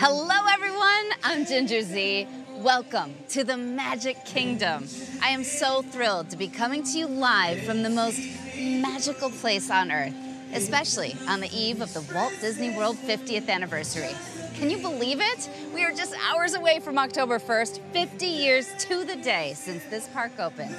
Hello, everyone. I'm Ginger Zee. Welcome to the Magic Kingdom. I am so thrilled to be coming to you live from the most magical place on earth, especially on the eve of the Walt Disney World 50th anniversary. Can you believe it? We are just hours away from October 1st, 50 years to the day since this park opened.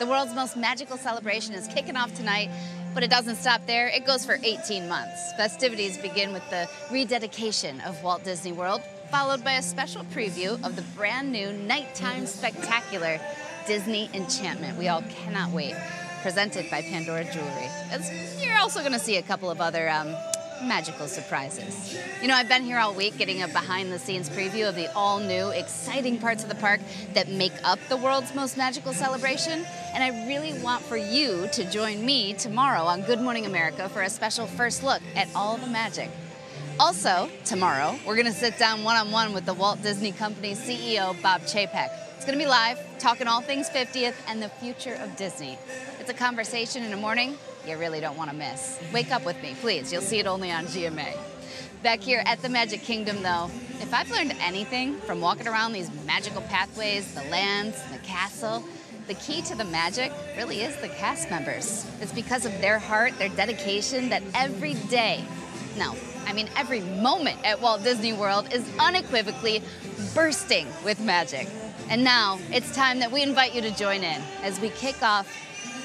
The world's most magical celebration is kicking off tonight, but it doesn't stop there. It goes for 18 months. Festivities begin with the rededication of Walt Disney World, followed by a special preview of the brand new nighttime spectacular Disney Enchantment. We all cannot wait. Presented by Pandora Jewelry. It's, you're also going to see a couple of other um, magical surprises. You know, I've been here all week getting a behind the scenes preview of the all new, exciting parts of the park that make up the world's most magical celebration. And I really want for you to join me tomorrow on Good Morning America for a special first look at all the magic. Also, tomorrow, we're going to sit down one on one with the Walt Disney Company CEO, Bob Chapek. It's going to be live, talking all things 50th and the future of Disney. It's a conversation in the morning you really don't want to miss. Wake up with me, please. You'll see it only on GMA. Back here at the Magic Kingdom, though, if I've learned anything from walking around these magical pathways, the lands, the castle, the key to the magic really is the cast members. It's because of their heart, their dedication, that every day, no, I mean every moment at Walt Disney World is unequivocally bursting with magic. And now it's time that we invite you to join in as we kick off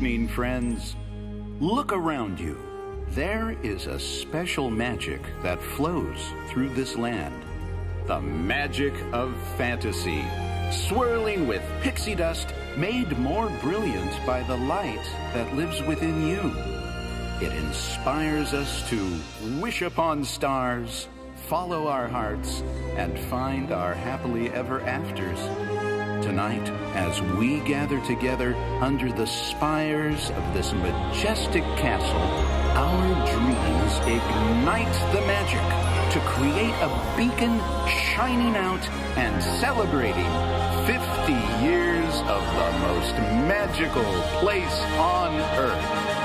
evening, friends. Look around you. There is a special magic that flows through this land. The magic of fantasy, swirling with pixie dust, made more brilliant by the light that lives within you. It inspires us to wish upon stars, follow our hearts, and find our happily ever afters. Tonight, as we gather together under the spires of this majestic castle, our dreams ignite the magic to create a beacon shining out and celebrating 50 years of the most magical place on earth.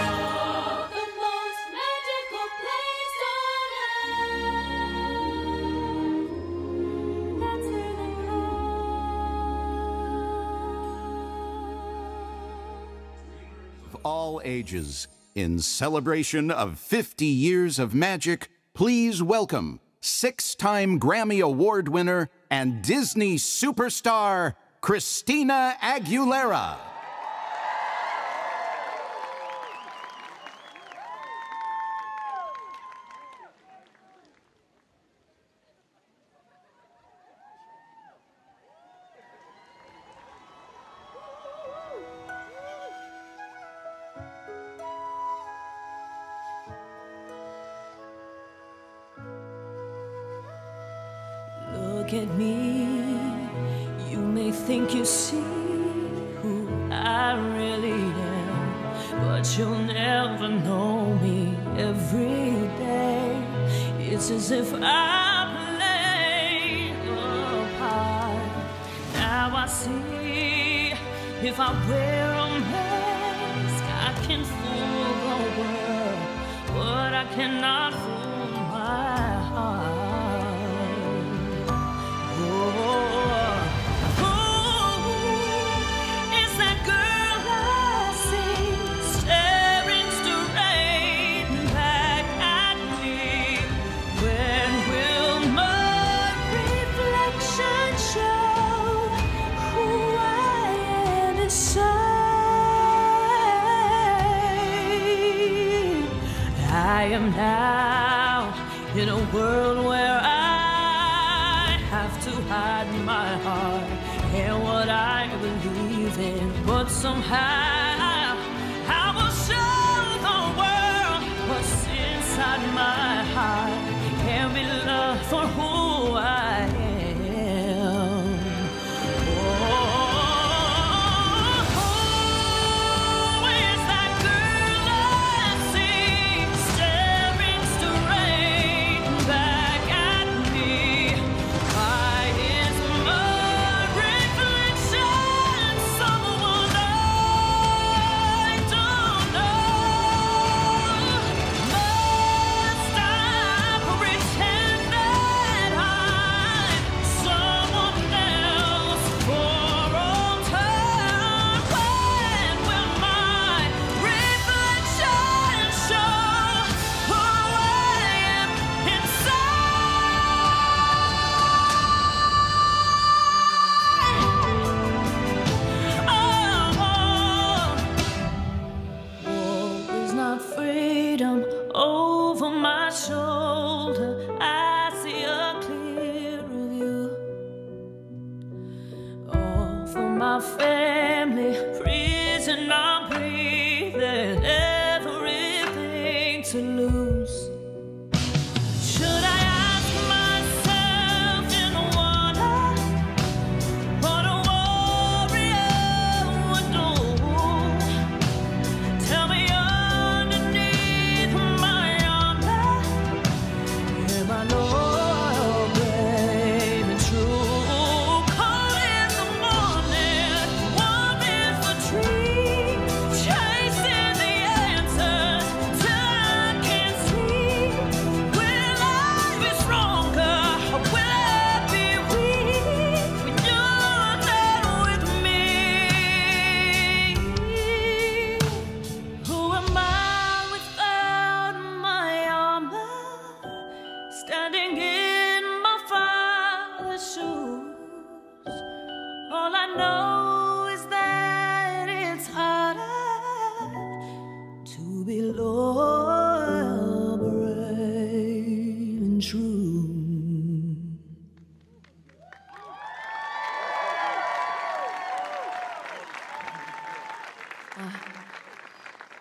All ages. In celebration of 50 years of magic, please welcome six time Grammy Award winner and Disney superstar, Christina Aguilera. At me, you may think you see who I really am, but you'll never know me every day. It's as if I play a part. Now I see if I wear a mask, I can fool the world, but I cannot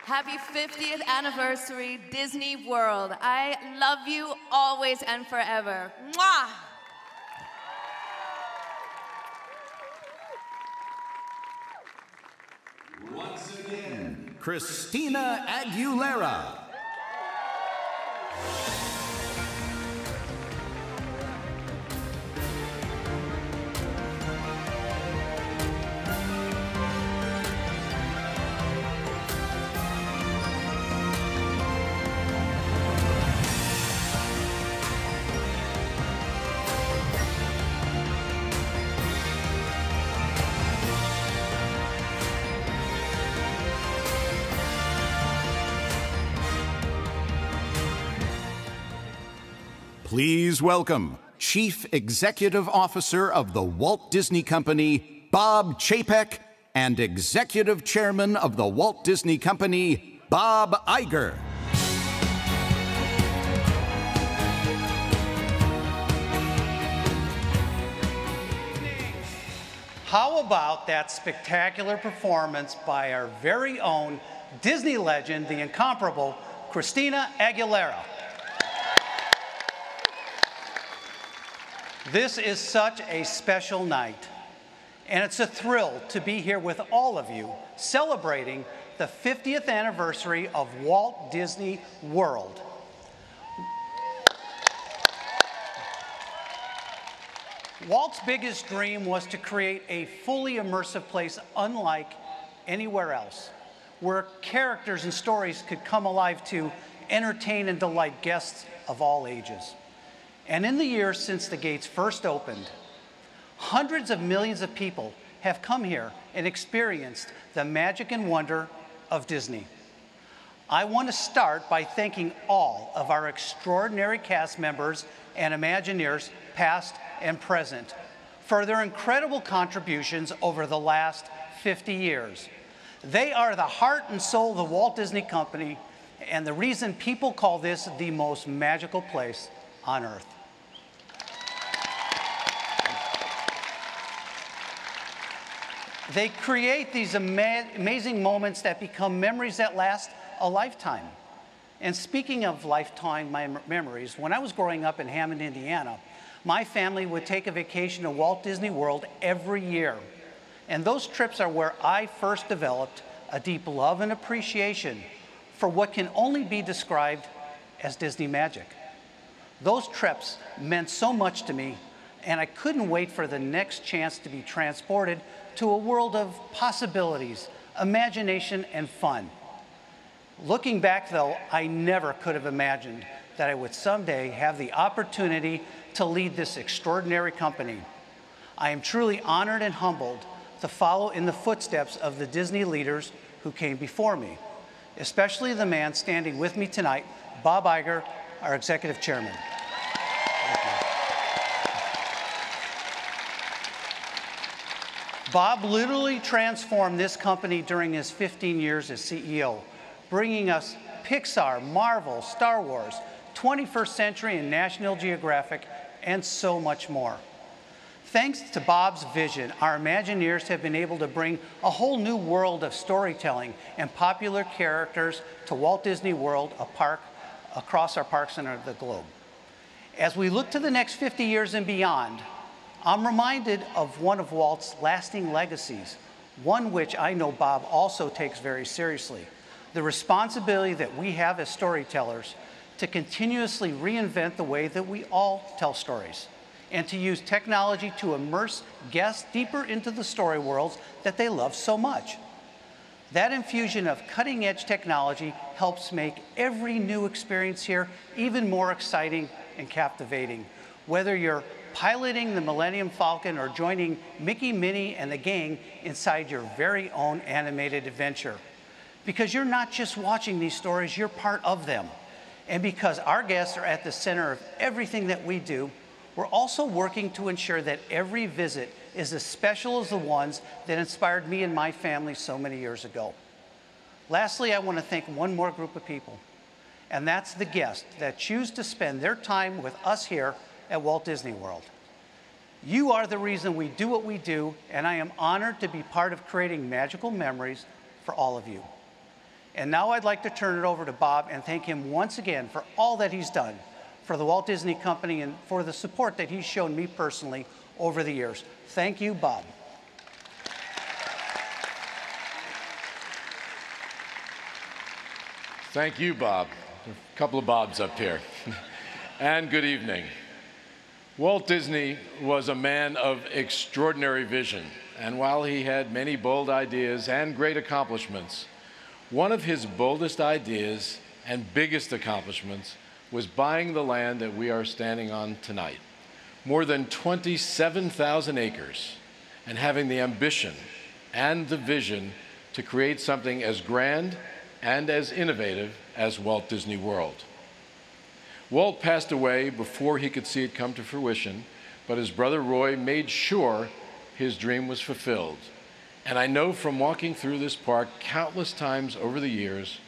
50th anniversary Disney World. I love you always and forever. Mwah! Once again, Christina Aguilera. Please welcome Chief Executive Officer of the Walt Disney Company, Bob Chapek, and Executive Chairman of the Walt Disney Company, Bob Iger. How about that spectacular performance by our very own Disney legend, the incomparable Christina Aguilera? This is such a special night, and it's a thrill to be here with all of you celebrating the 50th anniversary of Walt Disney World. Walt's biggest dream was to create a fully immersive place unlike anywhere else, where characters and stories could come alive to entertain and delight guests of all ages. And in the years since the gates first opened, hundreds of millions of people have come here and experienced the magic and wonder of Disney. I want to start by thanking all of our extraordinary cast members and Imagineers, past and present, for their incredible contributions over the last 50 years. They are the heart and soul of the Walt Disney Company and the reason people call this the most magical place on earth. They create these ama amazing moments that become memories that last a lifetime. And speaking of lifetime memories, when I was growing up in Hammond, Indiana, my family would take a vacation to Walt Disney World every year. And those trips are where I first developed a deep love and appreciation for what can only be described as Disney magic. Those trips meant so much to me, and I couldn't wait for the next chance to be transported to a world of possibilities, imagination, and fun. Looking back, though, I never could have imagined that I would someday have the opportunity to lead this extraordinary company. I am truly honored and humbled to follow in the footsteps of the Disney leaders who came before me, especially the man standing with me tonight, Bob Iger, our executive chairman. Bob literally transformed this company during his 15 years as CEO bringing us Pixar, Marvel, Star Wars, 21st Century and National Geographic, and so much more. Thanks to Bob's vision, our Imagineers have been able to bring a whole new world of storytelling and popular characters to Walt Disney World, a park across our parks and the globe. As we look to the next 50 years and beyond, I'm reminded of one of Walt's lasting legacies, one which I know Bob also takes very seriously the responsibility that we have as storytellers to continuously reinvent the way that we all tell stories and to use technology to immerse guests deeper into the story worlds that they love so much. That infusion of cutting edge technology helps make every new experience here even more exciting and captivating. Whether you're piloting the Millennium Falcon or joining Mickey, Minnie, and the gang inside your very own animated adventure because you're not just watching these stories, you're part of them. And because our guests are at the center of everything that we do, we're also working to ensure that every visit is as special as the ones that inspired me and my family so many years ago. Lastly, I want to thank one more group of people, and that's the guests that choose to spend their time with us here at Walt Disney World. You are the reason we do what we do, and I am honored to be part of creating magical memories for all of you. And now I'd like to turn it over to Bob and thank him once again for all that he's done for the Walt Disney Company and for the support that he's shown me personally over the years. Thank you, Bob. Thank you, Bob. A couple of Bobs up here. and good evening. Walt Disney was a man of extraordinary vision, and while he had many bold ideas and great accomplishments, one of his boldest ideas and biggest accomplishments was buying the land that we are standing on tonight. More than 27,000 acres, and having the ambition and the vision to create something as grand and as innovative as Walt Disney World. Walt passed away before he could see it come to fruition, but his brother Roy made sure his dream was fulfilled and I know from walking through this park countless times over the years,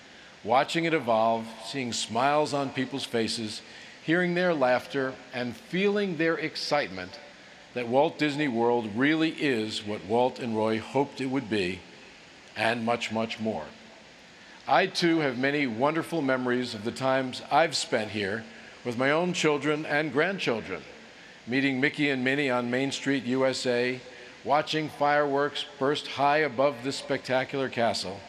watching it evolve, seeing smiles on people's faces, hearing their laughter, and feeling their excitement that Walt Disney World really is what Walt and Roy hoped it would be, and much, much more. I too have many wonderful memories of the times I've spent here with my own children and grandchildren, meeting Mickey and Minnie on Main Street, USA, watching fireworks burst high above this spectacular castle,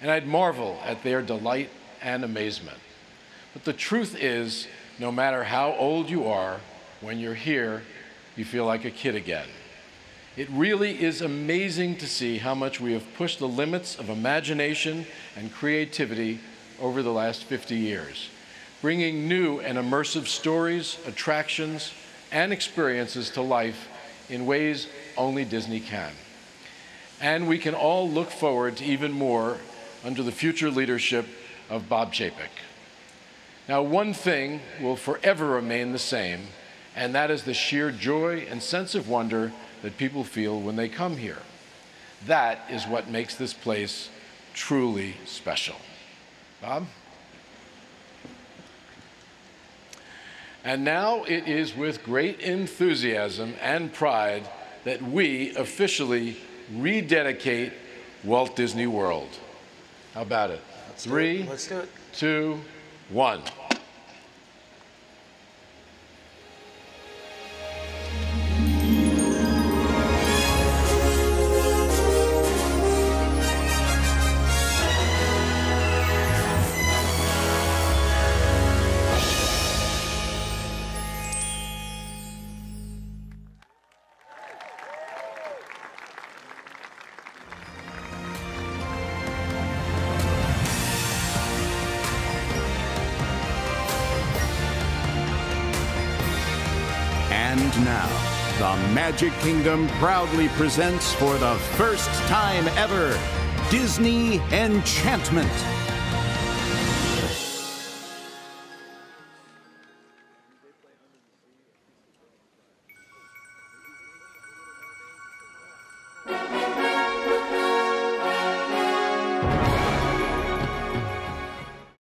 and I'd marvel at their delight and amazement. But the truth is, no matter how old you are, when you're here, you feel like a kid again. It really is amazing to see how much we have pushed the limits of imagination and creativity over the last 50 years, bringing new and immersive stories, attractions, and experiences to life in ways only Disney can. And we can all look forward to even more under the future leadership of Bob Chapek. Now, one thing will forever remain the same, and that is the sheer joy and sense of wonder that people feel when they come here. That is what makes this place truly special. Bob? And now it is with great enthusiasm and pride that we officially rededicate Walt Disney World. How about it? Let's Three, do it. Let's do it. two, one. And now, the Magic Kingdom proudly presents for the first time ever Disney Enchantment.